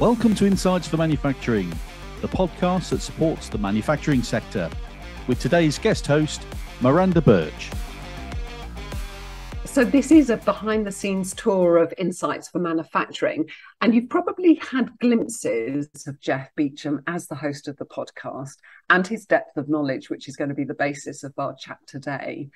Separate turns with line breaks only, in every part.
Welcome to Insights for Manufacturing, the podcast that supports the manufacturing sector, with today's guest host, Miranda Birch.
So, this is a behind the scenes tour of Insights for Manufacturing. And you've probably had glimpses of Jeff Beacham as the host of the podcast and his depth of knowledge, which is going to be the basis of our chat today.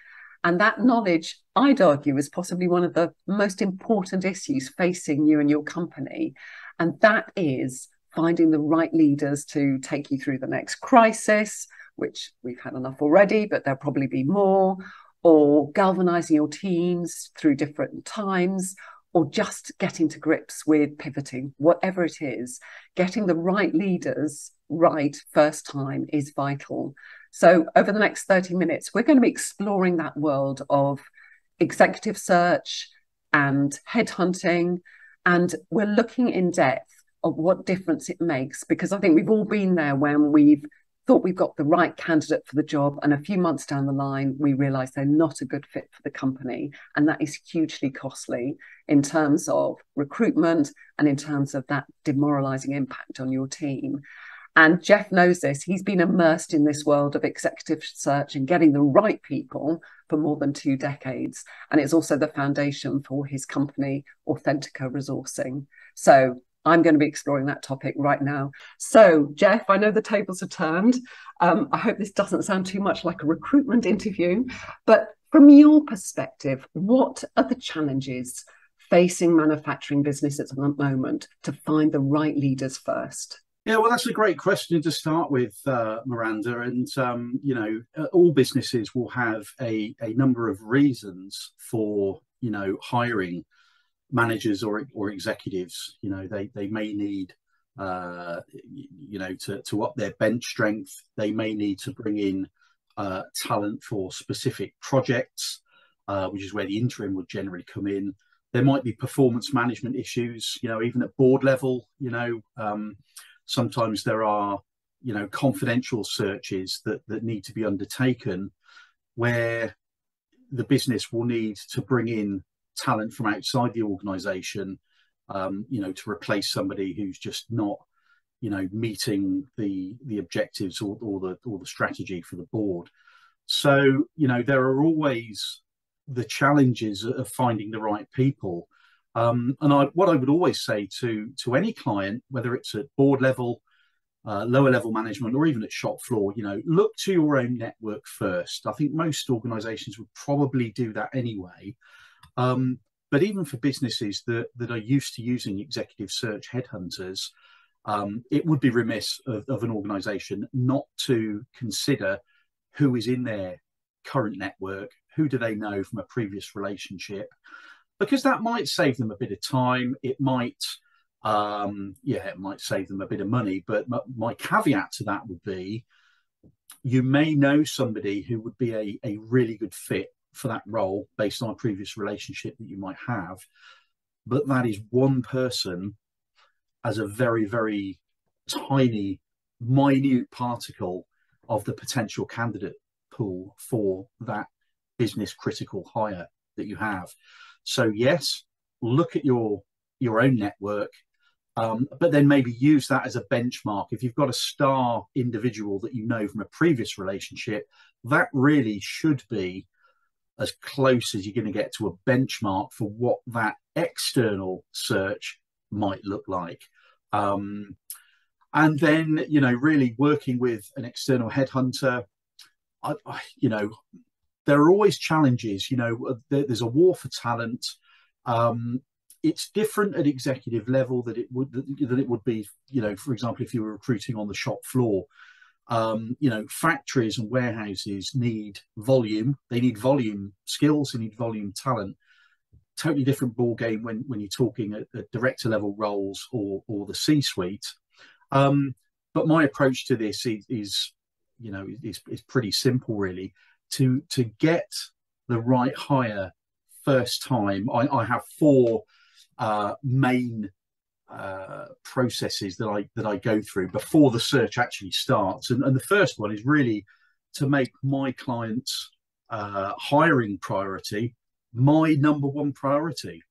And that knowledge, I'd argue, is possibly one of the most important issues facing you and your company. And that is finding the right leaders to take you through the next crisis, which we've had enough already, but there'll probably be more, or galvanizing your teams through different times, or just getting to grips with pivoting, whatever it is, getting the right leaders right first time is vital. So, over the next 30 minutes, we're going to be exploring that world of executive search and headhunting and we're looking in depth of what difference it makes because I think we've all been there when we've thought we've got the right candidate for the job and a few months down the line we realize they're not a good fit for the company. And that is hugely costly in terms of recruitment and in terms of that demoralizing impact on your team and Jeff knows this. He's been immersed in this world of executive search and getting the right people for more than two decades. And it's also the foundation for his company, Authentica Resourcing. So I'm going to be exploring that topic right now. So, Jeff, I know the tables are turned. Um, I hope this doesn't sound too much like a recruitment interview, but from your perspective, what are the challenges facing manufacturing businesses at the moment to find the right leaders first?
Yeah, well, that's a great question to start with, uh, Miranda. And um, you know, uh, all businesses will have a a number of reasons for you know hiring managers or or executives. You know, they they may need uh, you know to to up their bench strength. They may need to bring in uh, talent for specific projects, uh, which is where the interim would generally come in. There might be performance management issues. You know, even at board level. You know. Um, sometimes there are you know confidential searches that that need to be undertaken where the business will need to bring in talent from outside the organization um, you know to replace somebody who's just not you know meeting the the objectives or, or the or the strategy for the board. So you know there are always the challenges of finding the right people um, and I, what I would always say to to any client, whether it's at board level, uh, lower level management, or even at shop floor, you know, look to your own network first. I think most organisations would probably do that anyway. Um, but even for businesses that that are used to using executive search headhunters, um, it would be remiss of, of an organisation not to consider who is in their current network, who do they know from a previous relationship, because that might save them a bit of time. It might, um, yeah, it might save them a bit of money. But my, my caveat to that would be you may know somebody who would be a, a really good fit for that role based on a previous relationship that you might have. But that is one person as a very, very tiny, minute particle of the potential candidate pool for that business critical hire that you have. So yes, look at your your own network, um, but then maybe use that as a benchmark. If you've got a star individual that you know from a previous relationship, that really should be as close as you're going to get to a benchmark for what that external search might look like. Um, and then, you know, really working with an external headhunter, I, I, you know, there are always challenges. You know, uh, there's a war for talent. Um, it's different at executive level that it would that it would be. You know, for example, if you were recruiting on the shop floor, um, you know, factories and warehouses need volume. They need volume skills. They need volume talent. Totally different ball game when when you're talking at, at director level roles or or the C-suite. Um, but my approach to this is, is you know, is, is pretty simple, really to to get the right hire first time, I, I have four uh, main uh, processes that I that I go through before the search actually starts. And, and the first one is really to make my clients' uh, hiring priority my number one priority.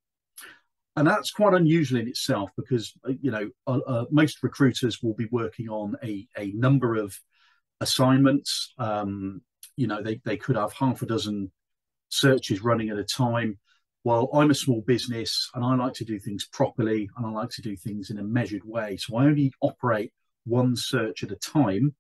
and that's quite unusual in itself because uh, you know most recruiters will be working on a, a number of assignments um, you know they, they could have half a dozen searches running at a time. Well i'm a small business and i like to do things properly and i like to do things in a measured way. So i only operate one search at a time.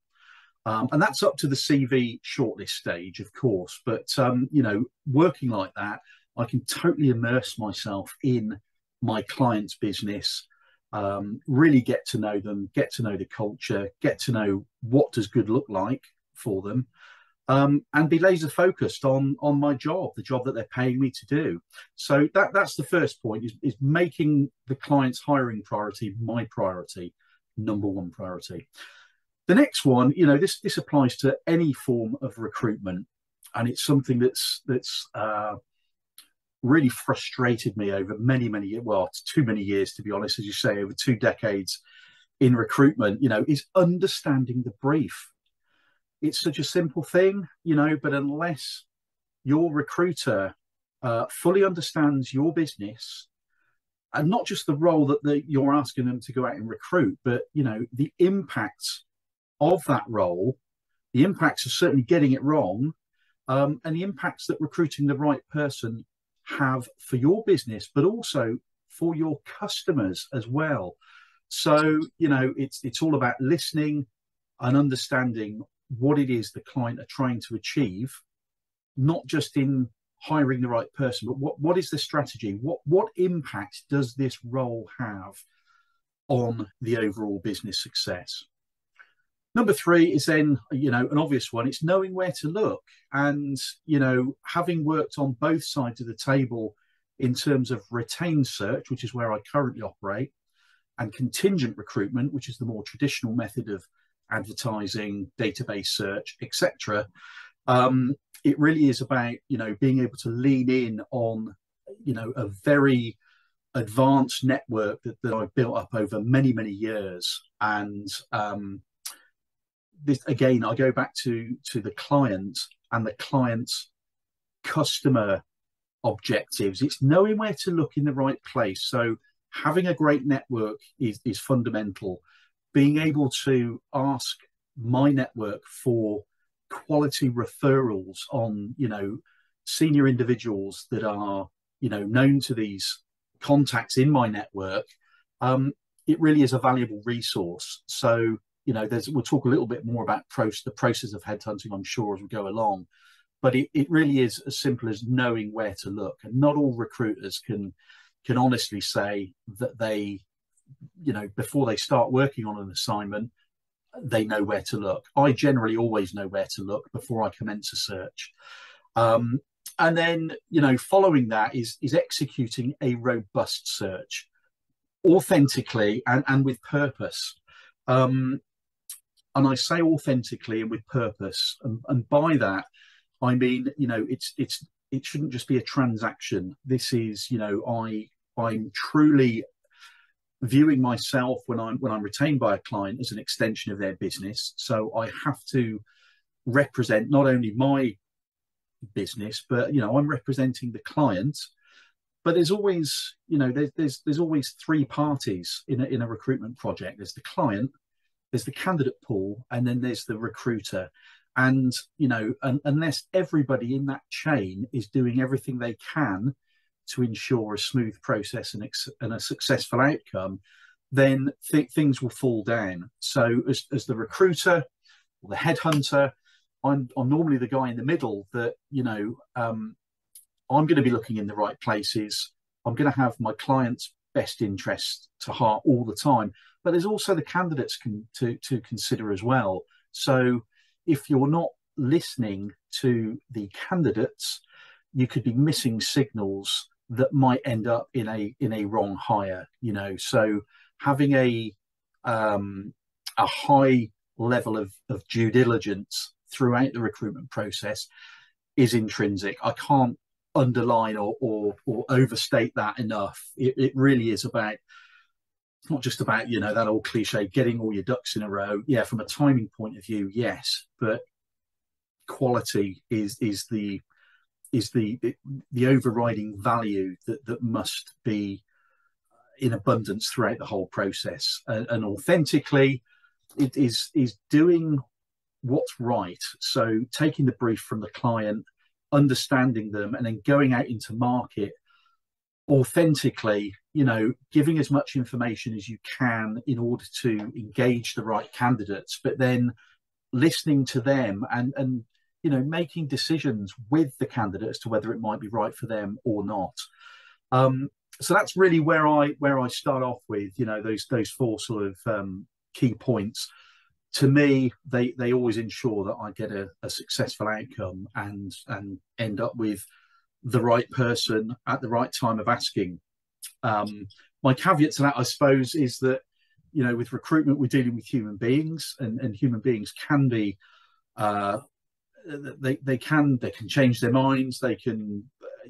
Um, and that's up to the cv shortlist stage of course. But um, you know working like that i can totally immerse myself in my client's business um, really get to know them get to know the culture get to know what does good look like for them um, and be laser focused on on my job the job that they're paying me to do so that that's the first point is, is making the client's hiring priority my priority number one priority the next one you know this this applies to any form of recruitment and it's something that's that's uh, really frustrated me over many, many, well, too many years, to be honest, as you say, over two decades in recruitment, you know, is understanding the brief. It's such a simple thing, you know, but unless your recruiter uh, fully understands your business and not just the role that the, you're asking them to go out and recruit, but, you know, the impact of that role, the impacts of certainly getting it wrong, um, and the impacts that recruiting the right person have for your business, but also for your customers as well. So, you know, it's it's all about listening and understanding what it is the client are trying to achieve, not just in hiring the right person, but what, what is the strategy? What what impact does this role have on the overall business success? Number three is then, you know, an obvious one. It's knowing where to look. And, you know, having worked on both sides of the table in terms of retained search, which is where I currently operate, and contingent recruitment, which is the more traditional method of advertising, database search, etc. Um, it really is about, you know, being able to lean in on, you know, a very advanced network that, that I've built up over many, many years. And, um, this again, I go back to to the client and the client's customer objectives. It's knowing where to look in the right place. So having a great network is is fundamental. Being able to ask my network for quality referrals on, you know, senior individuals that are, you know, known to these contacts in my network, um, it really is a valuable resource. So you know, there's we'll talk a little bit more about the process of headhunting, I'm sure, as we go along. But it, it really is as simple as knowing where to look. And not all recruiters can can honestly say that they, you know, before they start working on an assignment, they know where to look. I generally always know where to look before I commence a search. Um, and then, you know, following that is is executing a robust search authentically and, and with purpose. Um, and I say authentically and with purpose. And, and by that, I mean, you know, it's it's it shouldn't just be a transaction. This is, you know, I I'm truly viewing myself when I'm when I'm retained by a client as an extension of their business. So I have to represent not only my business, but you know, I'm representing the client. But there's always, you know, there's there's there's always three parties in a in a recruitment project. There's the client, there's the candidate pool and then there's the recruiter and you know unless everybody in that chain is doing everything they can to ensure a smooth process and, and a successful outcome then th- things will fall down so as, as the recruiter or the headhunter I'm, I'm normally the guy in the middle that you know um, i'm going to be looking in the right places i'm going to have my client's best interest to heart all the time but there's also the candidates can, to, to consider as well. So if you're not listening to the candidates, you could be missing signals that might end up in a in a wrong hire. You know, so having a um, a high level of, of due diligence throughout the recruitment process is intrinsic. I can't underline or or, or overstate that enough. It, it really is about it's not just about you know that old cliche getting all your ducks in a row yeah from a timing point of view yes but quality is is the is the the overriding value that that must be in abundance throughout the whole process. And, and authentically, it is is doing what's right. So taking the brief from the client, understanding them, and then going out into market authentically, you know, giving as much information as you can in order to engage the right candidates, but then listening to them and and you know making decisions with the candidate as to whether it might be right for them or not. Um, so that's really where I where I start off with, you know, those those four sort of um, key points. To me, they they always ensure that I get a, a successful outcome and and end up with the right person at the right time of asking. Um, my caveat to that, I suppose, is that you know with recruitment we're dealing with human beings, and, and human beings can be uh, they they can they can change their minds, they can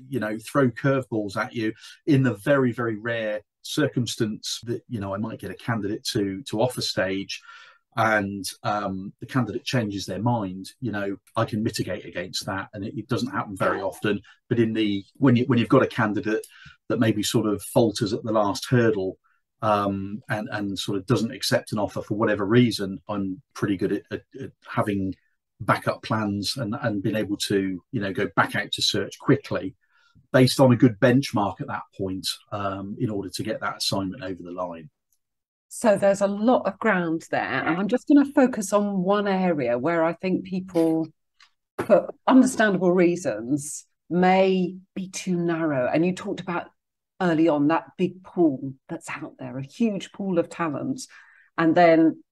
you know throw curveballs at you in the very very rare circumstance that you know I might get a candidate to to offer stage and um, the candidate changes their mind, you know, I can mitigate against that, and it, it, doesn't happen very often. But in the when you when you've got a candidate that maybe sort of falters at the last hurdle um, and and sort of doesn't accept an offer for whatever reason, I'm pretty good at, at, at having backup plans and and being able to you know go back out to search quickly based on a good benchmark at that point um, in order to get that assignment over the line.
So there's a lot of ground there. And I'm just going to focus on one area where I think people, for understandable reasons, may be too narrow. And you talked about early on that big pool that's out there, a huge pool of talent, and then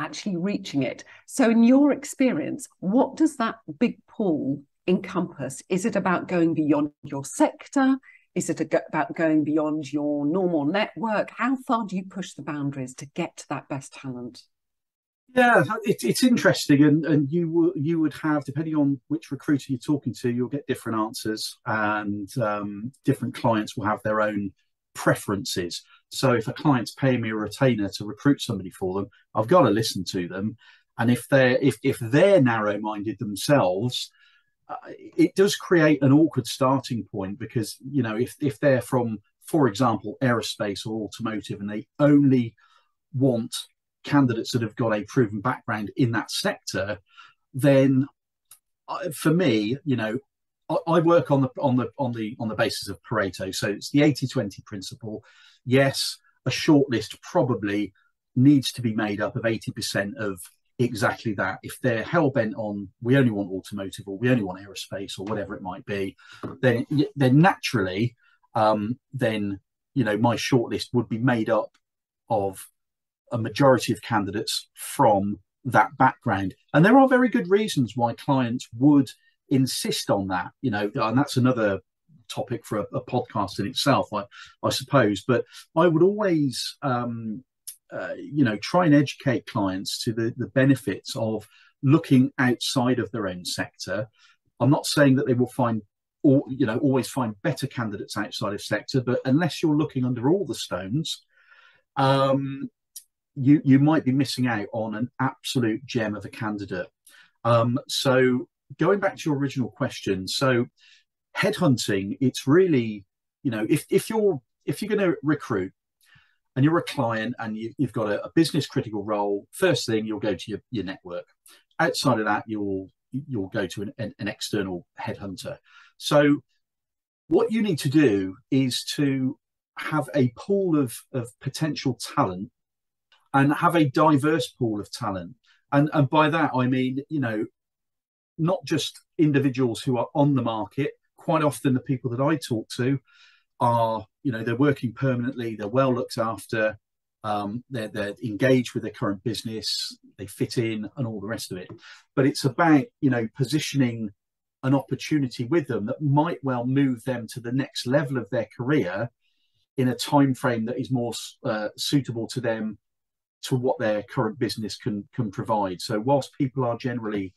actually reaching it. So, in your experience, what does that big pool encompass? Is it about going beyond your sector? Is it about going beyond your normal network? How far do you push the boundaries to get to that best talent?
Yeah, it, it's interesting, and and you you would have depending on which recruiter you're talking to, you'll get different answers, and um, different clients will have their own preferences. So if a client's paying me a retainer to recruit somebody for them, I've got to listen to them, and if they're if if they're narrow-minded themselves, uh, it does create an awkward starting point because you know if if they're from for example aerospace or automotive and they only want candidates that have got a proven background in that sector then uh, for me you know I, I work on the on the on the on the basis of pareto. So it's the 80 20 principle yes a shortlist probably needs to be made up of 80% of exactly that. If they're hell bent on we only want automotive or we only want aerospace or whatever it might be, then then naturally, um, then you know my shortlist would be made up of a majority of candidates from that background, and there are very good reasons why clients would insist on that. You know, and that's another topic for a, a podcast in itself, I, I suppose. But I would always um, uh, you know, try and educate clients to the, the benefits of looking outside of their own sector. I'm not saying that they will find or you know always find better candidates outside of sector, but unless you're looking under all the stones, um, you you might be missing out on an absolute gem of a candidate. Um, so going back to your original question, so headhunting, it's really you know if if you're if you're going to recruit and you're a client and you, have got a, a, business critical role, first thing you'll go to your, your network. Outside of that, you'll you'll go to an, an, an external headhunter. So what you need to do is to have a pool of, of potential talent and have a diverse pool of talent. And, and by that, I mean, you know, not just individuals who are on the market. Quite often, the people that I talk to are you know they're working permanently they're well looked after um, they're, they're engaged with their current business they fit in and all the rest of it. But it's about you know positioning an opportunity with them that might well move them to the next level of their career in a time frame that is more uh, suitable to them to what their current business can can provide. So whilst people are generally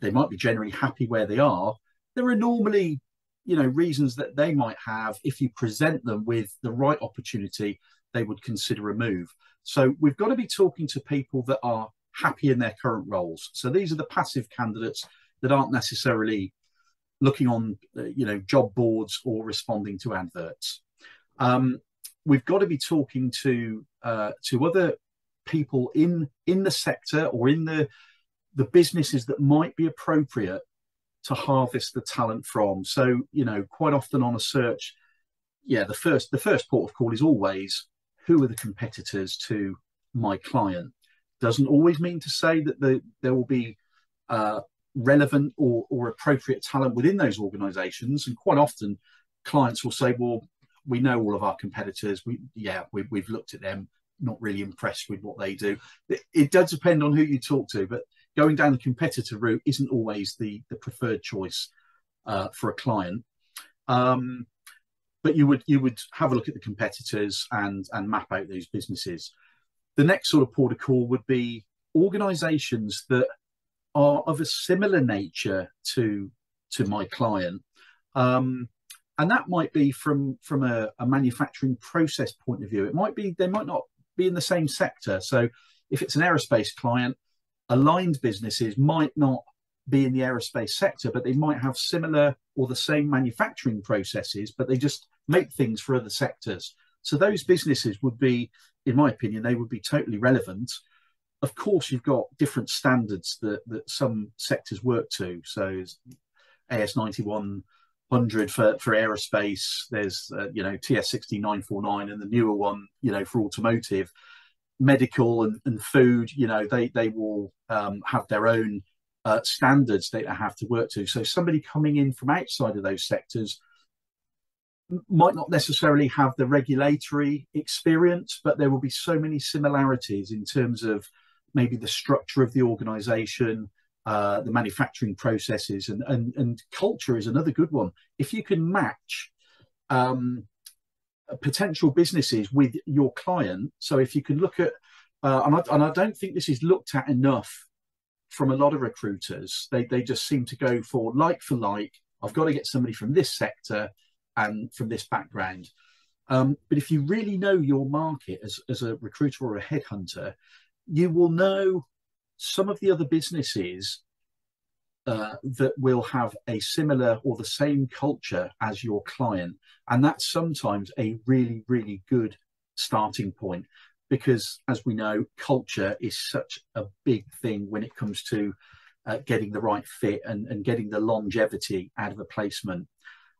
they might be generally happy where they are there are normally you know reasons that they might have. If you present them with the right opportunity they would consider a move. So we've got to be talking to people that are happy in their current roles. So these are the passive candidates that aren't necessarily looking on uh, you know job boards or responding to adverts. Um, we've got to be talking to uh, to other people in in the sector or in the the businesses that might be appropriate to harvest the talent from. So you know, quite often on a search, yeah, the first the first port of call is always who are the competitors to my client. Doesn't always mean to say that the, there will be uh, relevant or, or appropriate talent within those organizations. And quite often, clients will say, well, we know all of our competitors. We, yeah, we, we've looked at them, not really impressed with what they do. It, it does depend on who you talk to, but going down the competitor route isn't always the, the preferred choice uh, for a client. Um, but you would you would have a look at the competitors and and map out those businesses. The next sort of port of call would be organisations that are of a similar nature to to my client. Um, and that might be from from a, a, manufacturing process point of view. It might be they might not be in the same sector. So if it's an aerospace client, aligned businesses might not be in the aerospace sector, but they might have similar or the same manufacturing processes, but they just make things for other sectors. So those businesses would be, in my opinion, they would be totally relevant of course, you've got different standards that, that some sectors work to. So AS ninety one hundred for for aerospace. There's uh, you know TS sixty nine four nine, and the newer one, you know, for automotive, medical and, and food. You know, they they will um, have their own uh, standards they have to work to. So somebody coming in from outside of those sectors might not necessarily have the regulatory experience, but there will be so many similarities in terms of maybe the structure of the organization, uh, the manufacturing processes, and, and, and culture is another good one. If you can match um, potential businesses with your client, so if you can look at, uh, and, I, and I don't think this is looked at enough from a lot of recruiters, they, they just seem to go for like for like, I've got to get somebody from this sector and from this background. Um, but if you really know your market as, as a recruiter or a headhunter, you will know some of the other businesses uh, that will have a similar or the same culture as your client. And that's sometimes a really, really good starting point because, as we know, culture is such a big thing when it comes to uh, getting the right fit and, and getting the longevity out of a placement.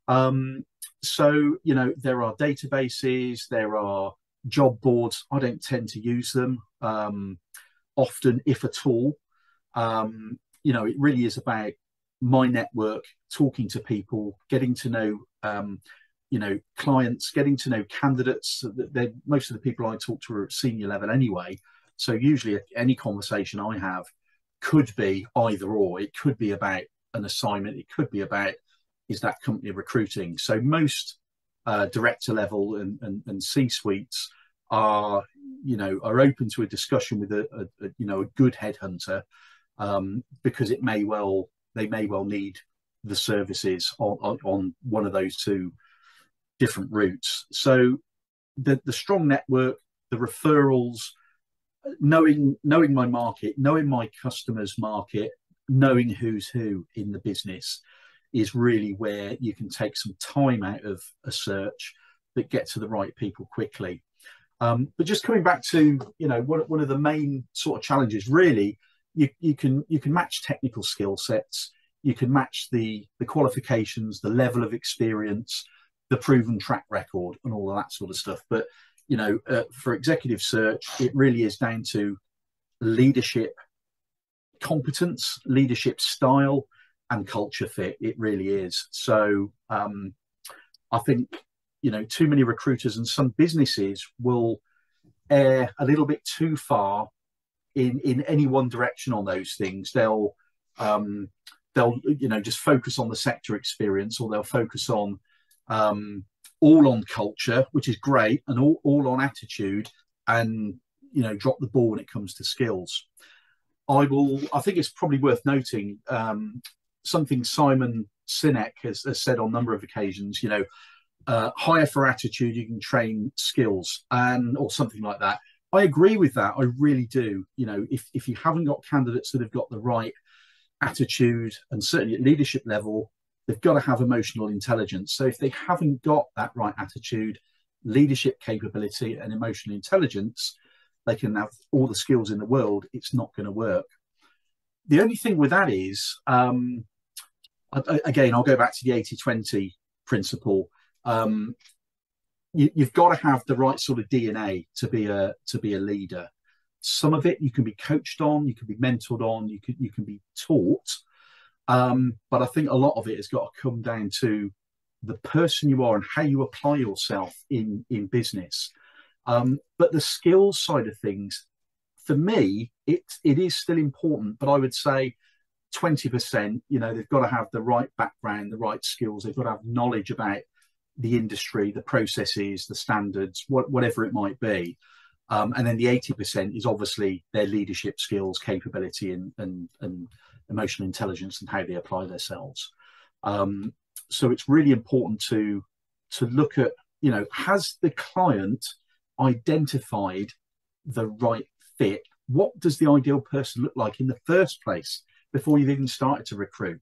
Um, so, you know, there are databases, there are job boards. I don't tend to use them um, often, if at all. Um, you know, it really is about my network, talking to people, getting to know, um, you know, clients, getting to know candidates. They're, most of the people I talk to are at senior level anyway. So usually, any conversation I have could be either or. It could be about an assignment. It could be about is that company recruiting. So most uh, director level and, and, and C suites are you know are open to a discussion with a, a, a you know a good headhunter um, because it may well they may well need the services on, on, on one of those two different routes. So the the strong network, the referrals, knowing knowing my market, knowing my customers' market, knowing who's who in the business is really where you can take some time out of a search that get to the right people quickly. Um, but just coming back to you know one, one of the main sort of challenges, really, you, you can you can match technical skill sets, you can match the the qualifications, the level of experience, the proven track record, and all of that sort of stuff. But you know, uh, for executive search, it really is down to leadership competence, leadership style, and culture fit. It really is. So um, I think you know too many recruiters and some businesses will err a little bit too far in in any one direction on those things. They'll um, they'll you know just focus on the sector experience, or they'll focus on um, all on culture, which is great, and all, all on attitude, and you know drop the ball when it comes to skills. I will. I think it's probably worth noting um, something Simon Sinek has, has, said on a number of occasions. You know, uh, hire for attitude, you can train skills, and or something like that. I agree with that. I really do. You know, if if you haven't got candidates that have got the right attitude, and certainly at leadership level, they've got to have emotional intelligence. So if they haven't got that right attitude, leadership capability and emotional intelligence, they can have all the skills in the world. It's not going to work. The only thing with that is, um, again, I'll go back to the 80 20 principle. Um, you, have got to have the right sort of DNA to be a to be a leader. Some of it you can be coached on, you can be mentored on, you can you can be taught. Um, but I think a lot of it has got to come down to the person you are and how you apply yourself in in business. Um, but the skills side of things, for me, it it is still important. But I would say 20%, you know, they've got to have the right background, the right skills, they've got to have knowledge about the industry, the processes, the standards, what, whatever it might be. Um, and then the 80% is obviously their leadership skills, capability, and, and, and emotional intelligence and how they apply themselves. Um, so it's really important to to look at, you know, has the client identified the right fit? What does the ideal person look like in the first place before you've even started to recruit?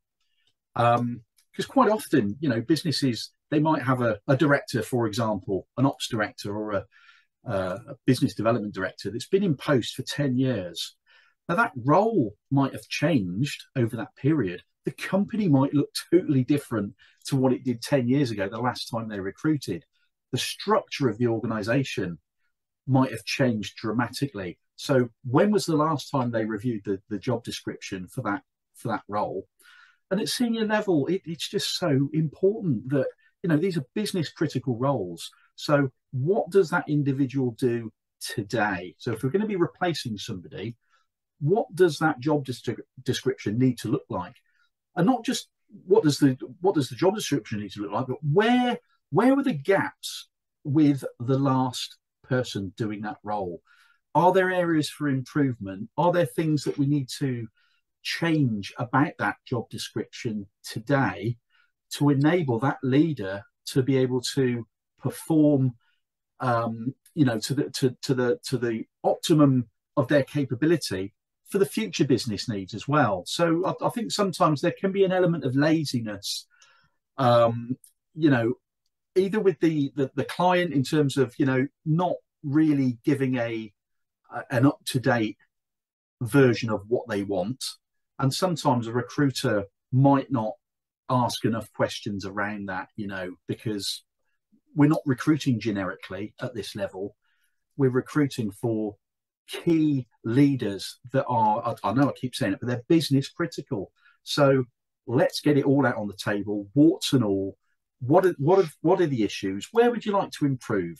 Because um, quite often, you know, businesses they might have a, a director, for example, an ops director or a, uh, a business development director that's been in post for 10 years. Now, that role might have changed over that period. The company might look totally different to what it did 10 years ago, the last time they recruited. The structure of the organization might have changed dramatically. So, when was the last time they reviewed the, the job description for that for that role? And at senior level, it, it's just so important that you know these are business critical roles. So what does that individual do today? So if we're going to be replacing somebody what does that job description need to look like? And not just what does the what does the job description need to look like but where where are the gaps with the last person doing that role? Are there areas for improvement? Are there things that we need to change about that job description today to enable that leader to be able to perform um, you know to the to, to the to the optimum of their capability for the future business needs as well. So I, I think sometimes there can be an element of laziness um, you know either with the, the the client in terms of you know not really giving a, a an up-to-date version of what they want. And sometimes a recruiter might not ask enough questions around that, you know, because we're not recruiting generically at this level. We're recruiting for key leaders that are, I, I know I keep saying it, but they're business critical. So let's get it all out on the table, warts and all. What are, what are, what are the issues? Where would you like to improve?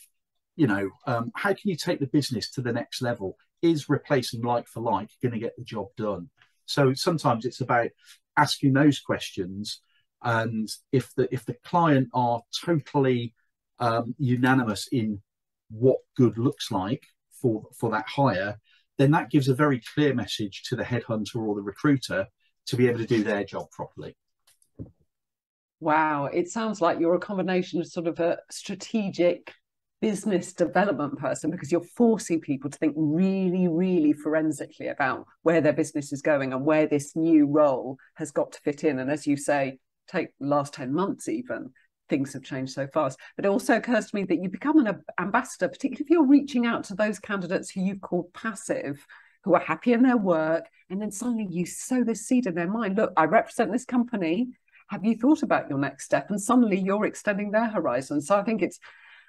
You know, um, how can you take the business to the next level? Is replacing like for like going to get the job done? So sometimes it's about asking those questions and if the if the client are totally um, unanimous in what good looks like for for that hire, then that gives a very clear message to the headhunter or the recruiter to be able to do their job properly.
Wow, it sounds like you're a combination of sort of a strategic business development person because you're forcing people to think really, really forensically about where their business is going and where this new role has got to fit in. And as you say, take the last 10 months even things have changed so fast. But it also occurs to me that you become an ambassador particularly if you're reaching out to those candidates who you've called passive who are happy in their work and then suddenly you sow this seed in their mind look i represent this company. Have you thought about your next step? And suddenly you're extending their horizon. So i think it's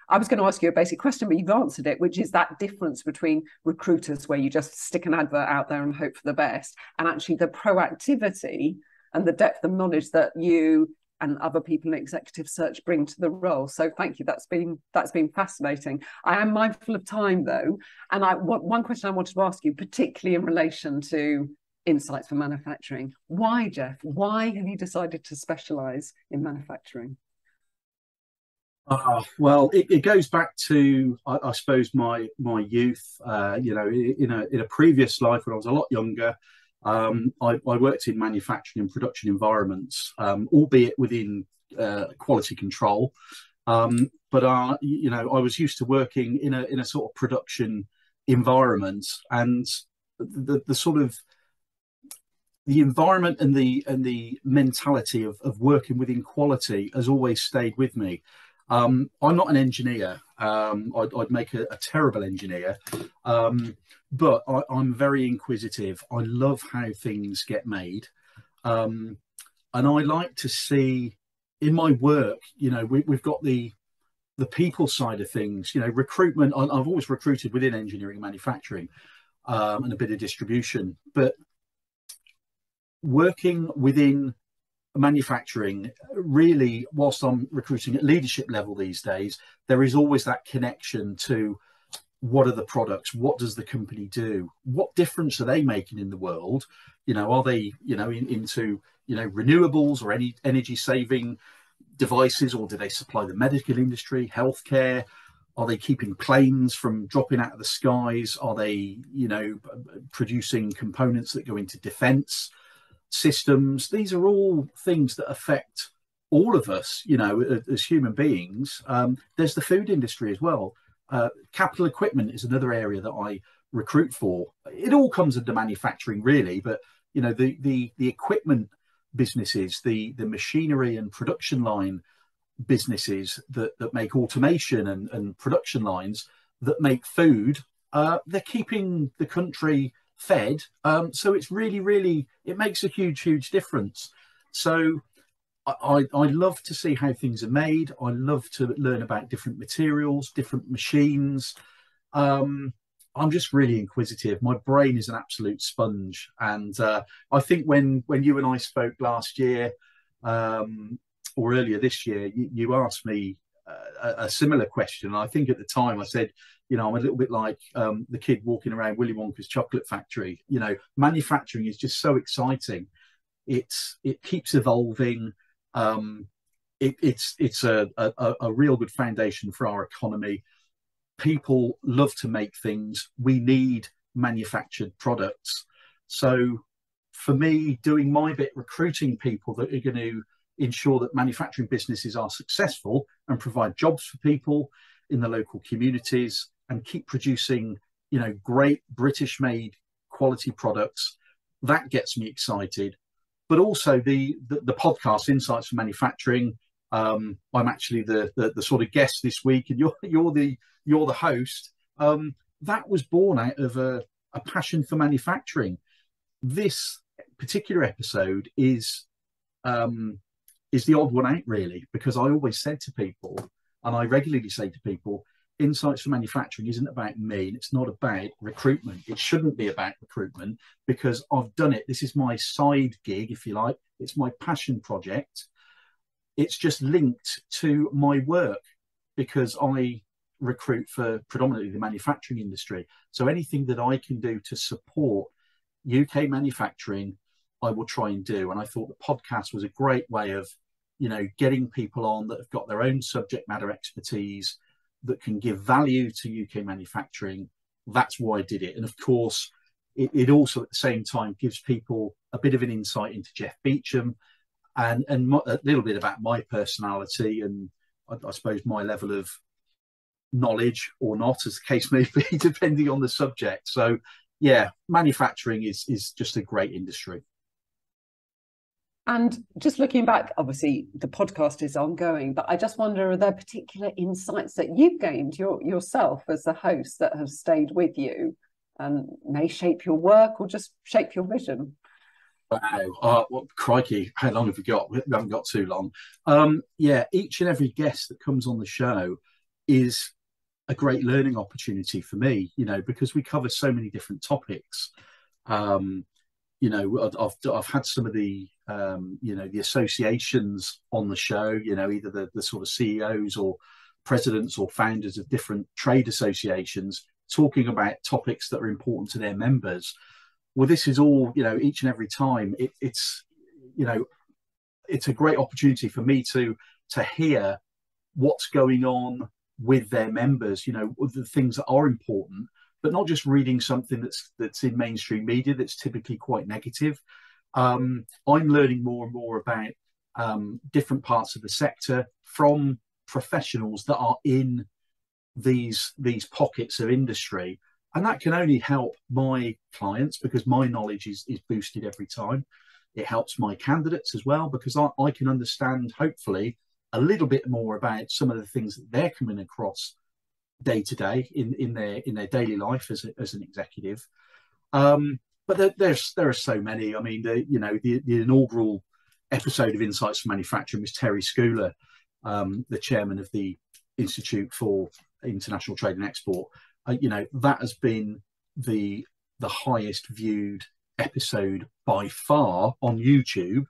I was going to ask you a basic question, but you've answered it, which is that difference between recruiters where you just stick an advert out there and hope for the best, and actually the proactivity and the depth of knowledge that you and other people in executive search bring to the role. So thank you. That's been that's been fascinating. I am mindful of time though, and I one question I wanted to ask you, particularly in relation to insights for manufacturing. Why, Jeff? Why have you decided to specialise in manufacturing?
Uh, well, it, it, goes back to, I, I, suppose, my my youth. Uh, you know, in a in a previous life when I was a lot younger, um, I, I, worked in manufacturing and production environments, um, albeit within uh, quality control. Um, but uh, you know, I was used to working in a in a sort of production environment, and the, the sort of the environment and the and the mentality of, of working within quality has always stayed with me. Um, I'm not an engineer. Um, I'd, I'd, make a, a terrible engineer, um, but I, am very inquisitive. I love how things get made, um, and I like to see in my work. You know, we, have got the the people side of things. You know, recruitment. I, have always recruited within engineering, manufacturing, um, and a bit of distribution, but working within manufacturing really whilst i'm recruiting at leadership level these days there is always that connection to what are the products? What does the company do? What difference are they making in the world? You know are they you know in, into you know renewables or any energy saving devices or do they supply the medical industry healthcare? Are they keeping planes from dropping out of the skies? Are they you know producing components that go into defense systems. These are all things that affect all of us, you know, as human beings. Um, there's the food industry as well. Uh, capital equipment is another area that I recruit for. It all comes under manufacturing, really, but you know, the the the equipment businesses, the the machinery and production line businesses that that make automation and, and production lines that make food, uh, they're keeping the country fed. Um, so it's really, really, it makes a huge, huge difference. So I, I love to see how things are made. I love to learn about different materials, different machines. Um, I'm just really inquisitive. My brain is an absolute sponge, and uh, I think when when you and I spoke last year um, or earlier this year, you, you asked me a, a, similar question. I think at the time I said, you know, I'm a little bit like um, the kid walking around Willy Wonka's chocolate factory. You know, manufacturing is just so exciting. It's it keeps evolving. Um, it, it's it's a, a, a real good foundation for our economy. People love to make things. We need manufactured products. So, for me, doing my bit, recruiting people that are going to ensure that manufacturing businesses are successful and provide jobs for people in the local communities and keep producing you know great british made quality products. That gets me excited. But also the the, the podcast insights for manufacturing. Um, i'm actually the, the, the sort of guest this week and you're you're the you're the host. Um, that was born out of a, a passion for manufacturing. This particular episode is um, is the odd one out really because i always said to people and i regularly say to people insights for manufacturing isn't about me and it's not about recruitment. It shouldn't be about recruitment because i've done it. This is my side gig if you like. It's my passion project. It's just linked to my work because i recruit for predominantly the manufacturing industry. So anything that i can do to support uk manufacturing i will try and do. And i thought the podcast was a great way of you know getting people on that have got their own subject matter expertise that can give value to UK manufacturing. That's why I did it. And of course, it, it, also at the same time gives people a bit of an insight into Jeff Beacham and, and a little bit about my personality and I, I suppose my level of knowledge or not, as the case may be, depending on the subject. So, yeah, manufacturing is is just a great industry.
And just looking back, obviously the podcast is ongoing, but I just wonder are there particular insights that you've gained your, yourself as a host that have stayed with you and may shape your work or just shape your vision?
Wow, uh, well, crikey, how long have we got? We haven't got too long. Um, yeah, each and every guest that comes on the show is a great learning opportunity for me, you know, because we cover so many different topics. Um, you know, I've, I've had some of the um, you know the associations on the show you know either the, the sort of ceos or presidents or founders of different trade associations talking about topics that are important to their members. Well this is all you know each and every time it, it's you know it's a great opportunity for me to to hear what's going on with their members you know the things that are important but not just reading something that's that's in mainstream media that's typically quite negative um, I'm learning more and more about um, different parts of the sector from professionals that are in these these pockets of industry, and that can only help my clients because my knowledge is is boosted every time. It helps my candidates as well because I, I can understand hopefully a little bit more about some of the things that they're coming across day to day in in their in their daily life as a, as an executive. Um, but there, there's there are so many. I mean, the you know the, the inaugural episode of Insights for Manufacturing was Terry Scuoler, um, the chairman of the Institute for International Trade and Export. Uh, you know that has been the the highest viewed episode by far on YouTube.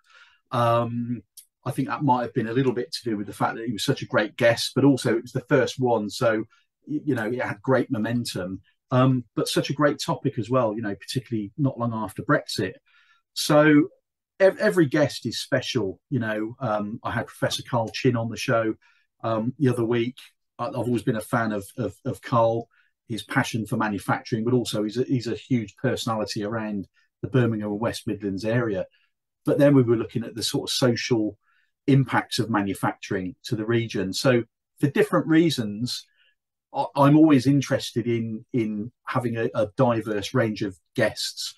Um, I think that might have been a little bit to do with the fact that he was such a great guest, but also it was the first one, so you know it had great momentum. Um, but such a great topic as well, you know, particularly not long after Brexit. So ev- every guest is special. You know, um, I had Professor Carl Chinn on the show um, the other week. I've always been a fan of, of, of Carl, his passion for manufacturing, but also he's a, he's a huge personality around the Birmingham and West Midlands area. But then we were looking at the sort of social impacts of manufacturing to the region. So for different reasons, I'm always interested in in having a, a diverse range of guests,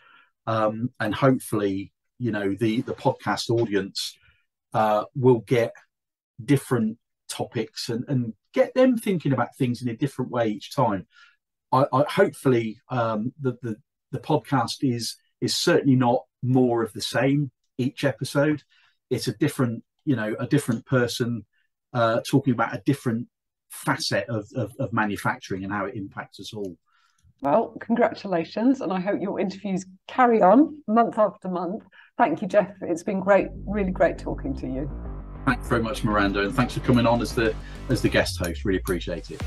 um, and hopefully, you know, the the podcast audience uh, will get different topics and and get them thinking about things in a different way each time. I, I hopefully um, the, the the podcast is is certainly not more of the same each episode. It's a different, you know, a different person uh, talking about a different facet of, of, of manufacturing and how it impacts us all.
Well, congratulations, and I hope your interviews carry on month after month. Thank you, Jeff. It's been great, really great talking to you.
Thanks very much, Miranda, and thanks for coming on as the as the guest host. Really appreciate it.